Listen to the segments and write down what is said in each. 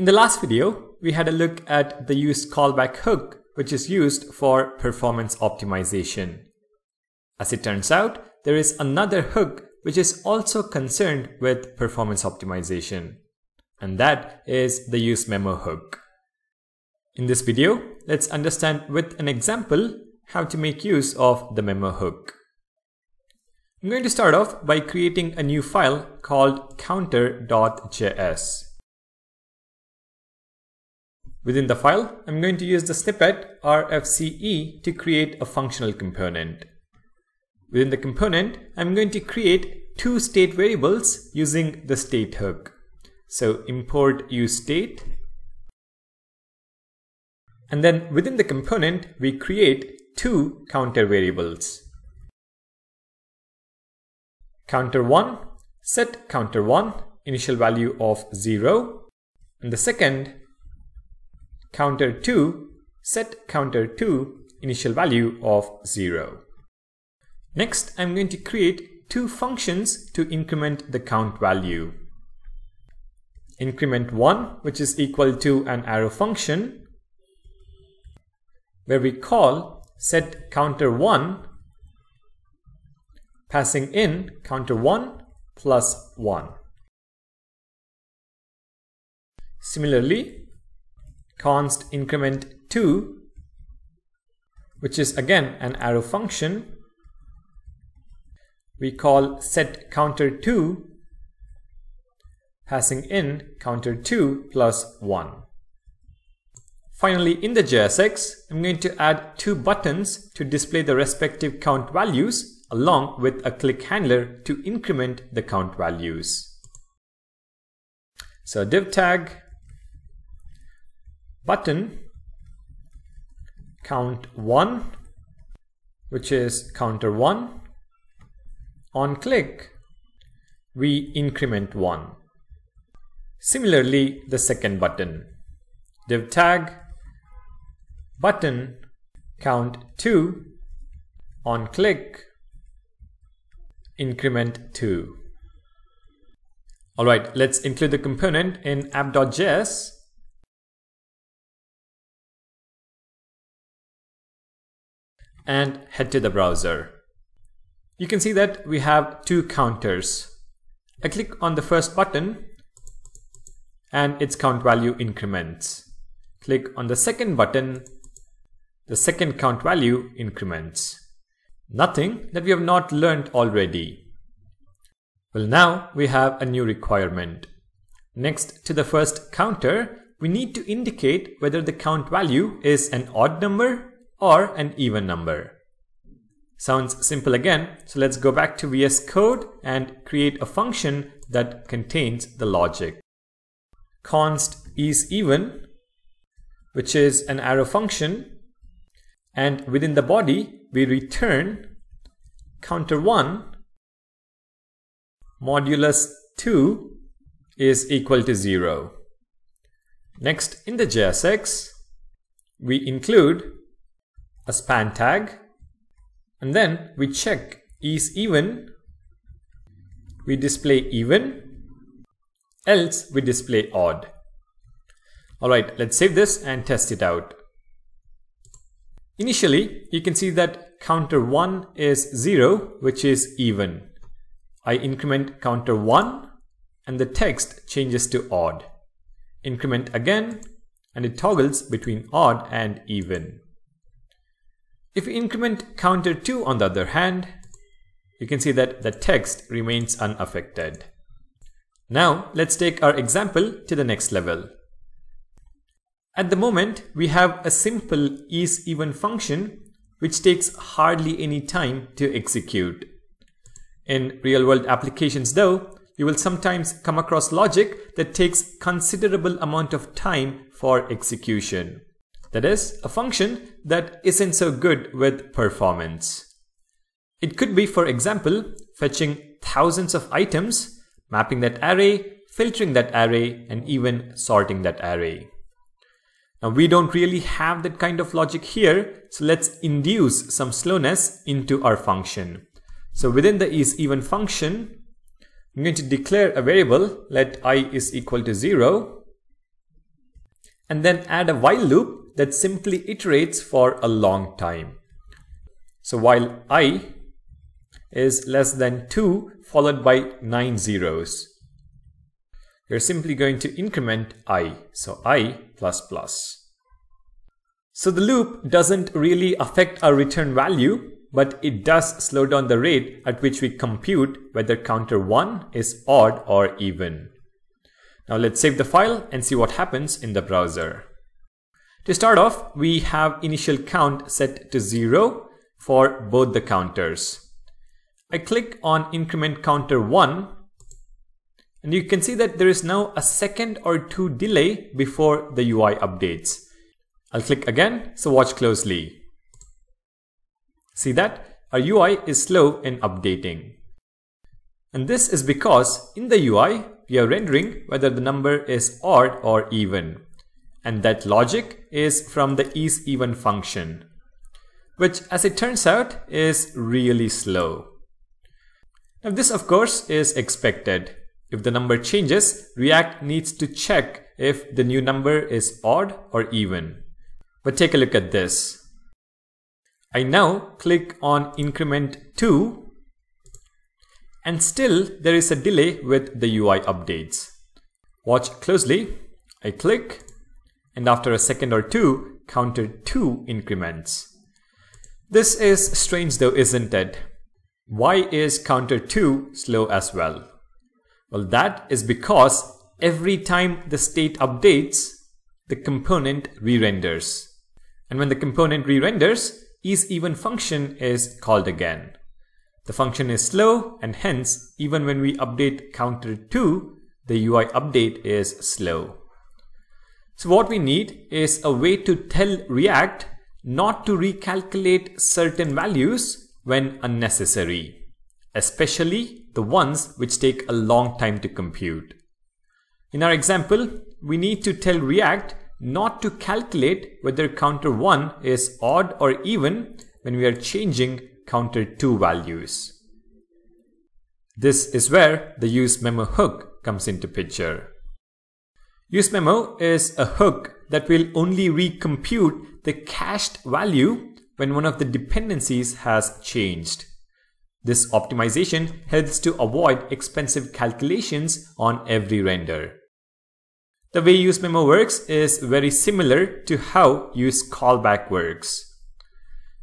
In the last video, we had a look at the use callback hook, which is used for performance optimization. As it turns out, there is another hook which is also concerned with performance optimization, and that is the use memo hook. In this video, let's understand with an example how to make use of the memo hook. I'm going to start off by creating a new file called counter.js. Within the file, I'm going to use the snippet rfce to create a functional component. Within the component, I'm going to create two state variables using the state hook. So import useState. And then within the component, we create two counter variables. Counter1, set counter1, initial value of 0. And the second, counter2, set counter2, initial value of 0. Next, I'm going to create two functions to increment the count value. Increment 1, which is equal to an arrow function, where we call set counter 1 passing in counter 1 plus 1. Similarly, const increment 2, which is again an arrow function, we call set counter 2 passing in counter 2 plus 1. Finally, in the JSX, I'm going to add two buttons to display the respective count values along with a click handler to increment the count values. So div tag button count 1 which is counter 1 on click we increment 1 similarly the second button. Div tag button count 2 on click increment 2 alright let's include the component in app.js and head to the browser. You can see that we have two counters. I click on the first button and its count value increments. Click on the second button, the second count value increments. Nothing that we have not learned already. Well now we have a new requirement. Next to the first counter, we need to indicate whether the count value is an odd number or an even number. Sounds simple again, so let's go back to VS Code and create a function that contains the logic. const is even, which is an arrow function, and within the body we return counter 1 modulus 2 is equal to 0. Next, in the JSX, we include a span tag. And then we check is even? We display even. Else we display odd. Alright let's save this and test it out. Initially you can see that counter 1 is 0 which is even. I increment counter 1 and the text changes to odd. Increment again and it toggles between odd and even if we increment counter 2 on the other hand, you can see that the text remains unaffected. Now let's take our example to the next level. At the moment, we have a simple is even function which takes hardly any time to execute. In real-world applications though, you will sometimes come across logic that takes considerable amount of time for execution. That is, a function that isn't so good with performance. It could be, for example, fetching thousands of items, mapping that array, filtering that array, and even sorting that array. Now we don't really have that kind of logic here, so let's induce some slowness into our function. So within the is even function, I'm going to declare a variable, let i is equal to 0, and then add a while loop that simply iterates for a long time. So while i is less than 2 followed by 9 zeros, you're simply going to increment i, so i plus plus. So the loop doesn't really affect our return value, but it does slow down the rate at which we compute whether counter 1 is odd or even. Now let's save the file and see what happens in the browser. To start off, we have initial count set to 0 for both the counters. I click on increment counter 1 and you can see that there is now a second or two delay before the UI updates. I'll click again, so watch closely. See that? Our UI is slow in updating. And this is because in the UI, we are rendering whether the number is odd or even. And that logic is from the isEven function, which as it turns out is really slow. Now this of course is expected. If the number changes, React needs to check if the new number is odd or even. But take a look at this. I now click on increment 2 and still there is a delay with the UI updates. Watch closely. I click and after a second or two, counter 2 increments. This is strange though, isn't it? Why is counter 2 slow as well? Well, that is because every time the state updates, the component re-renders. And when the component re-renders, isEven function is called again. The function is slow and hence even when we update counter 2, the UI update is slow. So what we need is a way to tell React not to recalculate certain values when unnecessary, especially the ones which take a long time to compute. In our example, we need to tell React not to calculate whether counter 1 is odd or even when we are changing counter 2 values. This is where the useMemo hook comes into picture. UseMemo is a hook that will only recompute the cached value when one of the dependencies has changed. This optimization helps to avoid expensive calculations on every render. The way useMemo works is very similar to how useCallback works.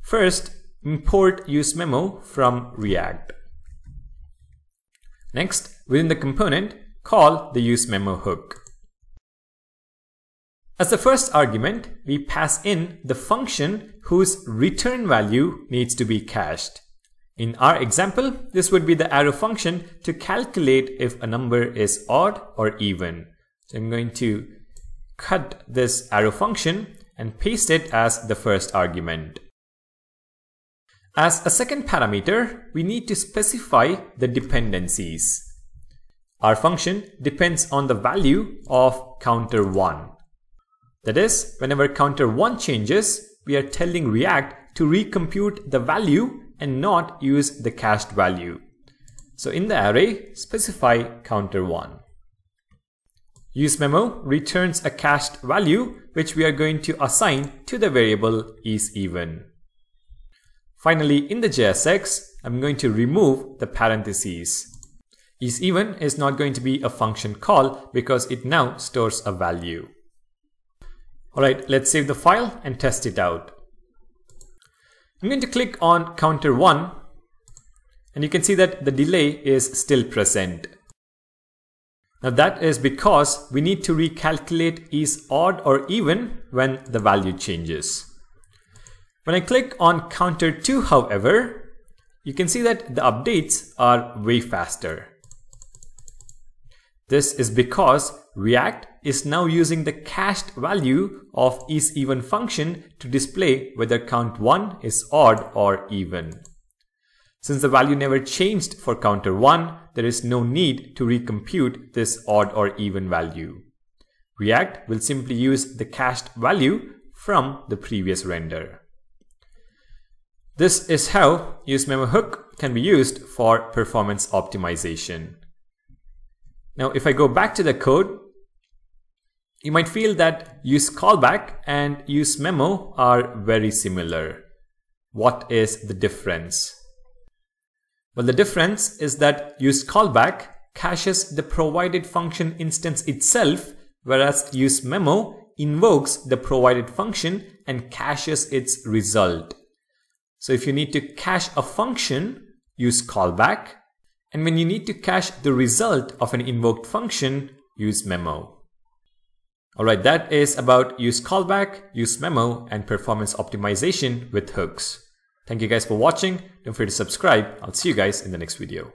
First, import useMemo from React. Next, within the component, call the useMemo hook. As the first argument, we pass in the function whose return value needs to be cached. In our example, this would be the arrow function to calculate if a number is odd or even. So I'm going to cut this arrow function and paste it as the first argument. As a second parameter, we need to specify the dependencies. Our function depends on the value of counter 1. That is, whenever counter 1 changes, we are telling React to recompute the value and not use the cached value. So in the array, specify counter 1. UseMemo returns a cached value which we are going to assign to the variable isEven. Finally, in the JSX, I'm going to remove the parentheses. IsEven is not going to be a function call because it now stores a value. Alright, let's save the file and test it out. I'm going to click on counter 1 and you can see that the delay is still present. Now that is because we need to recalculate is odd or even when the value changes. When I click on counter 2 however, you can see that the updates are way faster. This is because React is now using the cached value of isEven function to display whether count 1 is odd or even. Since the value never changed for counter 1, there is no need to recompute this odd or even value. React will simply use the cached value from the previous render. This is how useMemo hook can be used for performance optimization. Now, if I go back to the code You might feel that use callback and use memo are very similar. What is the difference? Well, the difference is that use callback caches the provided function instance itself, whereas use memo invokes the provided function and caches its result. So if you need to cache a function, use callback. And when you need to cache the result of an invoked function, use memo. Alright, that is about use callback, use memo, and performance optimization with hooks. Thank you guys for watching. Don't forget to subscribe. I'll see you guys in the next video.